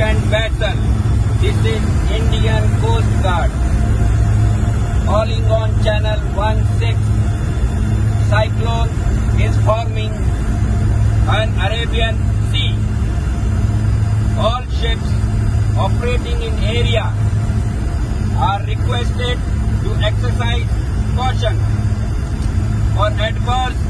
merchant battle. This is Indian Coast Guard. Calling on channel 16. Cyclone is forming an Arabian Sea. All ships operating in area are requested to exercise caution or adverse